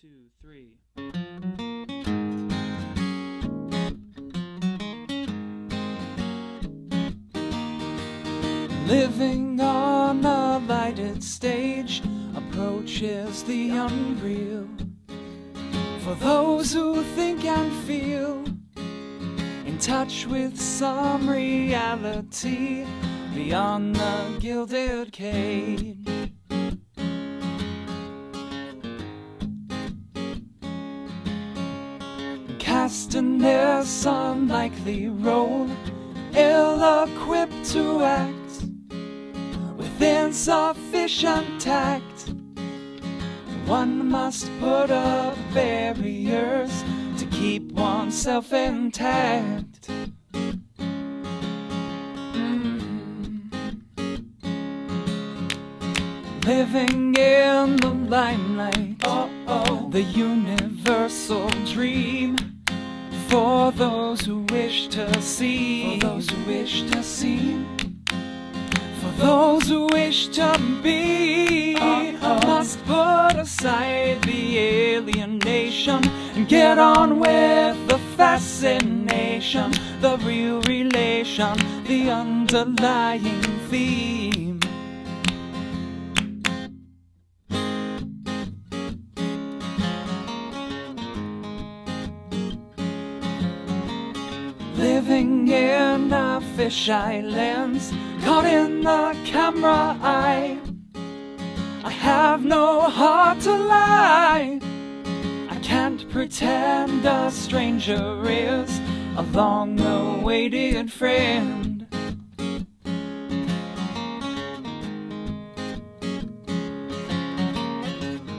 two, three. Living on a lighted stage approaches the unreal. For those who think and feel in touch with some reality beyond the gilded cage. Casting this unlikely role, ill equipped to act with insufficient tact. One must put up barriers to keep oneself intact. Mm. Living in the limelight, oh, oh, the universal dream for those who wish to see, for those who wish to see, for those who wish to be, uh-huh. must put aside the alienation and get on with the fascination, the real relation, the underlying theme. Living in a fisheye lens, caught in the camera eye. I have no heart to lie. I can't pretend a stranger is a long awaited friend.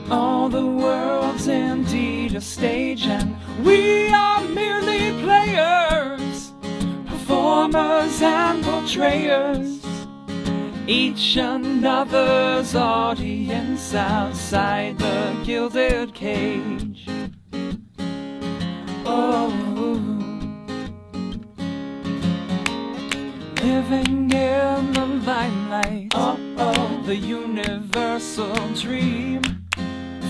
All the world's indeed a stage, and we are merely players, performers and portrayers. Each another's audience outside the gilded cage. Oh, living in the limelight. Oh, oh, the universal dream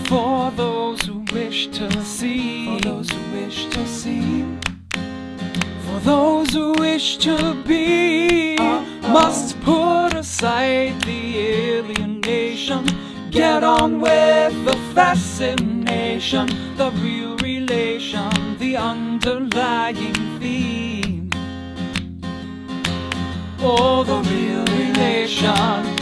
for those who wish to see. For those who wish to see. Wish to be, must put aside the alienation. Get on with the fascination, the real relation, the underlying theme. Oh, the real relation.